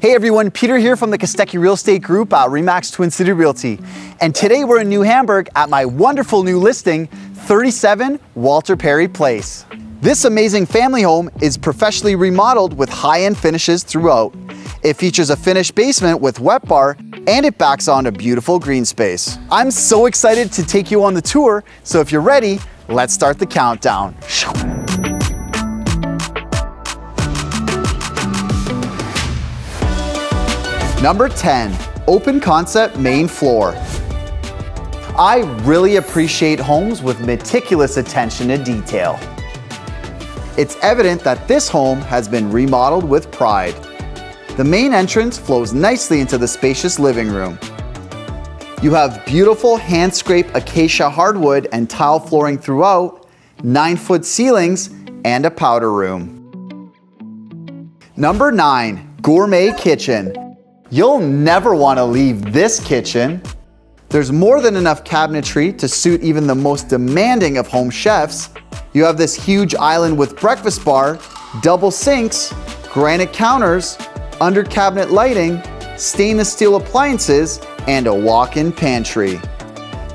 Hey everyone, Peter here from the Kostecki Real Estate Group at RE/MAX Twin City Realty. And today we're in New Hamburg at my wonderful new listing, 37 Walter Perry Place. This amazing family home is professionally remodeled with high-end finishes throughout. It features a finished basement with wet bar and it backs on a beautiful green space. I'm so excited to take you on the tour, so if you're ready, let's start the countdown. Number 10, open concept main floor. I really appreciate homes with meticulous attention to detail. It's evident that this home has been remodeled with pride. The main entrance flows nicely into the spacious living room. You have beautiful hand scrape acacia hardwood and tile flooring throughout, 9 foot ceilings, and a powder room. Number 9, Gourmet Kitchen. You'll never want to leave this kitchen. There's more than enough cabinetry to suit even the most demanding of home chefs. You have this huge island with breakfast bar, double sinks, granite counters, under cabinet lighting, stainless steel appliances, and a walk-in pantry.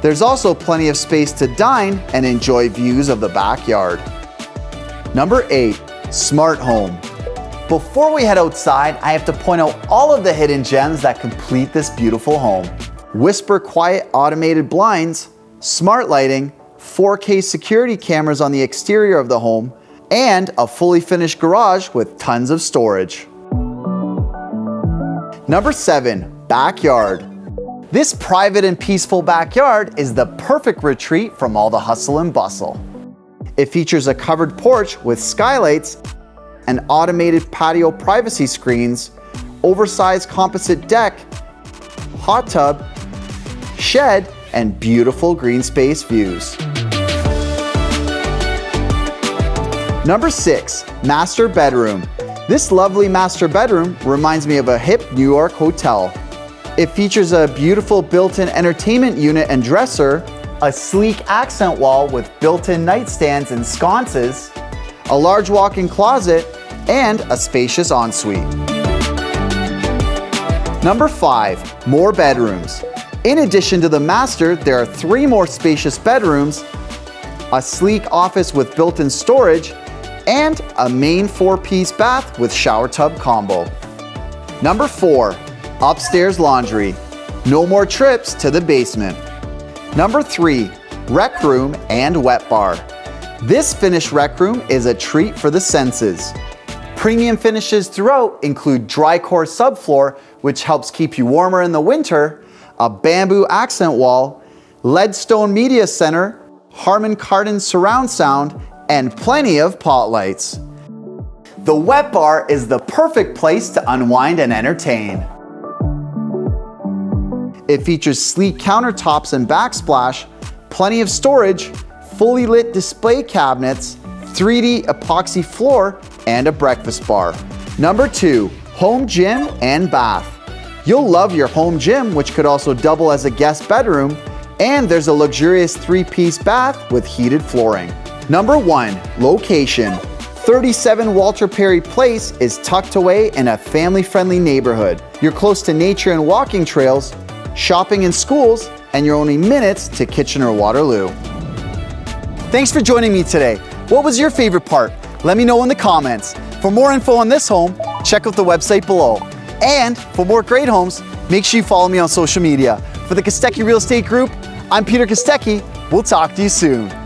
There's also plenty of space to dine and enjoy views of the backyard. Number 8. Smart Home. Before we head outside, I have to point out all of the hidden gems that complete this beautiful home. Whisper Quiet automated blinds, smart lighting, 4K security cameras on the exterior of the home, and a fully finished garage with tons of storage. Number 7. Backyard. This private and peaceful backyard is the perfect retreat from all the hustle and bustle. It features a covered porch with skylights and automated patio privacy screens, oversized composite deck, hot tub, shed, and beautiful green space views. Number six, master bedroom. This lovely master bedroom reminds me of a hip New York hotel. It features a beautiful built-in entertainment unit and dresser, a sleek accent wall with built-in nightstands and sconces, a large walk-in closet, and a spacious ensuite. Number five, more bedrooms. In addition to the master, there are three more spacious bedrooms, a sleek office with built-in storage, and a main four-piece bath with shower tub combo. Number four, upstairs laundry. No more trips to the basement. Number three, rec room and wet bar. This finished rec room is a treat for the senses. Premium finishes throughout include DRIcore subfloor, which helps keep you warmer in the winter, a bamboo accent wall, leadstone media center, Harman Kardon surround sound, and plenty of pot lights. The wet bar is the perfect place to unwind and entertain. It features sleek countertops and backsplash, plenty of storage, fully lit display cabinets, 3D epoxy floor, and a breakfast bar. Number two, home gym and bath. You'll love your home gym, which could also double as a guest bedroom, and there's a luxurious three-piece bath with heated flooring. Number one, location. 37 Walter Perry Place is tucked away in a family-friendly neighborhood. You're close to nature and walking trails, shopping and schools, and you're only minutes to Kitchener-Waterloo. Thanks for joining me today. What was your favorite part? Let me know in the comments. For more info on this home, check out the website below. And for more great homes, make sure you follow me on social media. For the Kostecki Real Estate Group, I'm Peter Kostecki. We'll talk to you soon.